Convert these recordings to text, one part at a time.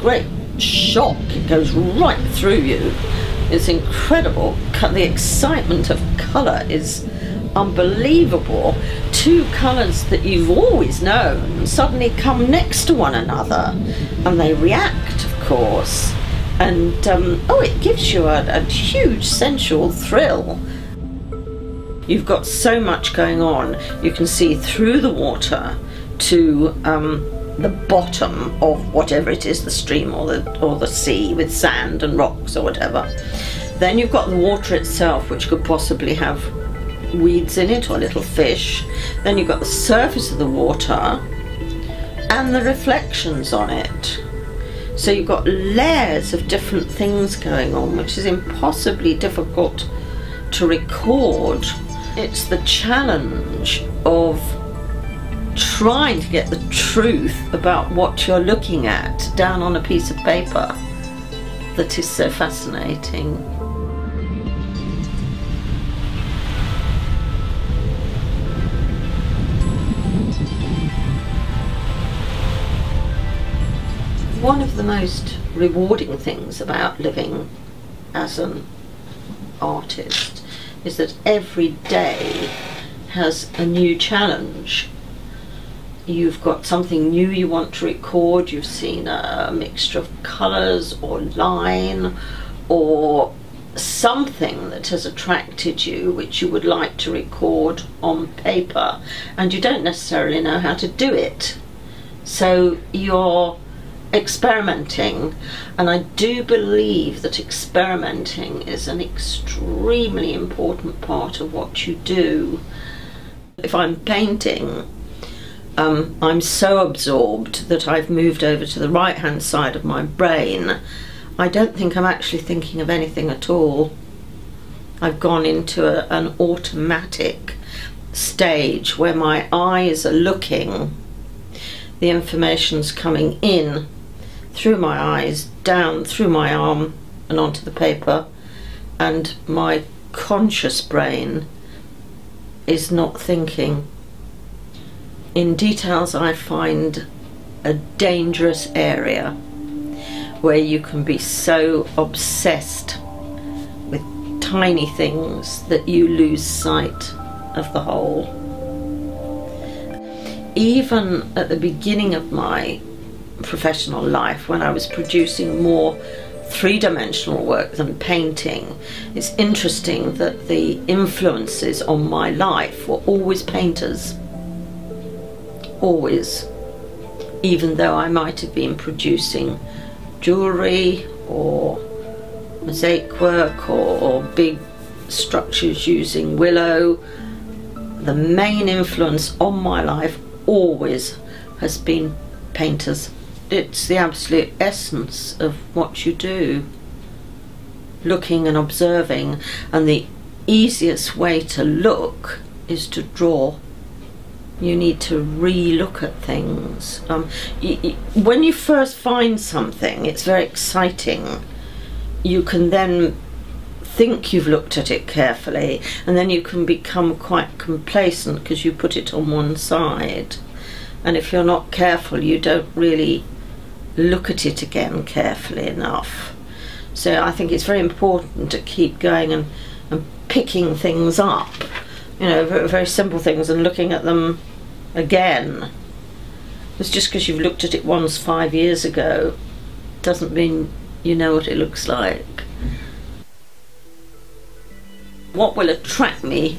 great shock. It goes right through you. It's incredible. The excitement of colour is unbelievable. Two colours that you've always known suddenly come next to one another and they react, of course. And um, oh, it gives you a, a huge sensual thrill. You've got so much going on. You can see through the water to um, the bottom of whatever it is, the stream or the or the sea with sand and rocks or whatever. Then you've got the water itself, which could possibly have weeds in it or little fish. Then you've got the surface of the water and the reflections on it. So you've got layers of different things going on, which is impossibly difficult to record. It's the challenge of trying to get the truth about what you're looking at down on a piece of paper that is so fascinating. One of the most rewarding things about living as an artist is that every day has a new challenge. You've got something new you want to record, you've seen a mixture of colours or line or something that has attracted you which you would like to record on paper and you don't necessarily know how to do it. So you're experimenting and I do believe that experimenting is an extremely important part of what you do. If I'm painting, um, I'm so absorbed that I've moved over to the right hand side of my brain. I don't think I'm actually thinking of anything at all. I've gone into a, an automatic stage where my eyes are looking, the information's coming in through my eyes, down through my arm and onto the paper, and my conscious brain is not thinking. In details, I find a dangerous area where you can be so obsessed with tiny things that you lose sight of the whole. Even at the beginning of my professional life, when I was producing more three dimensional work than painting, it's interesting that the influences on my life were always painters. Always. Even though I might have been producing jewellery or mosaic work or, or big structures using willow, the main influence on my life always has been painters. It's the absolute essence of what you do. Looking and observing, and the easiest way to look is to draw. You need to re-look at things. Um, when you first find something, it's very exciting. You can then think you've looked at it carefully, and then you can become quite complacent because you put it on one side. And if you're not careful, you don't really look at it again carefully enough. So I think it's very important to keep going and, and picking things up, you know, very, simple things and looking at them again. It's just because you've looked at it once five years ago doesn't mean you know what it looks like. What will attract me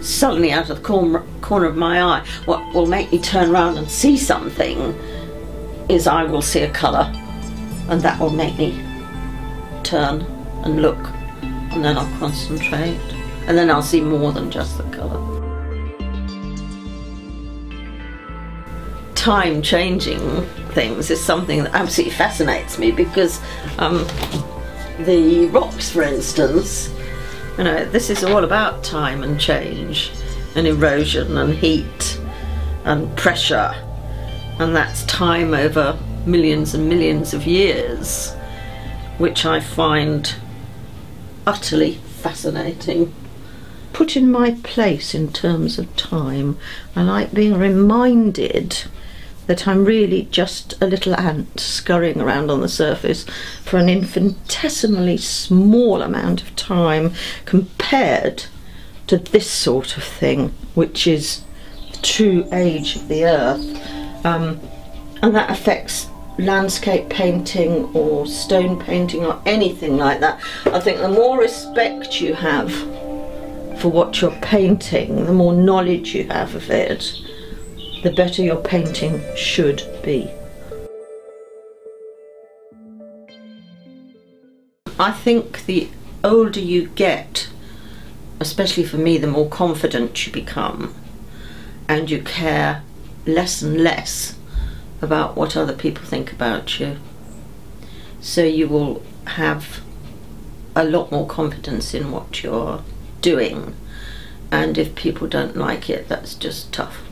suddenly out of the corner, corner of my eye, what will make me turn around and see something is I will see a colour and that will make me turn and look and then I'll concentrate and then I'll see more than just the colour. Time changing things is something that absolutely fascinates me because um, the rocks, for instance, you know, this is all about time and change and erosion and heat and pressure and that's time over millions and millions of years, which I find utterly fascinating. Put in my place in terms of time, I like being reminded that I'm really just a little ant scurrying around on the surface for an infinitesimally small amount of time compared to this sort of thing, which is the true age of the earth. Um, and that affects landscape painting or stone painting or anything like that. I think the more respect you have for what you're painting, the more knowledge you have of it, the better your painting should be. I think the older you get, especially for me, the more confident you become and you care less and less about what other people think about you. So you will have a lot more confidence in what you're doing. And if people don't like it, that's just tough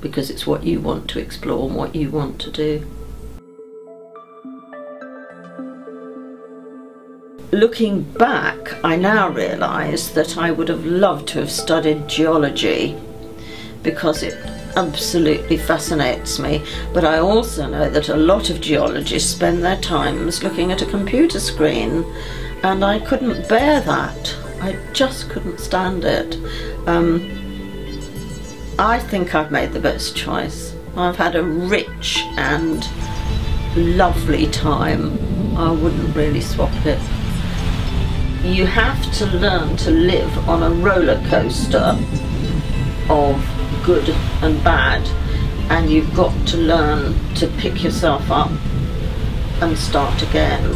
because it's what you want to explore and what you want to do. Looking back, I now realise that I would have loved to have studied geology because it absolutely fascinates me. But I also know that a lot of geologists spend their times looking at a computer screen, and I couldn't bear that. I just couldn't stand it. Um, I think I've made the best choice. I've had a rich and lovely time. I wouldn't really swap it. You have to learn to live on a roller coaster of good and bad and you've got to learn to pick yourself up and start again.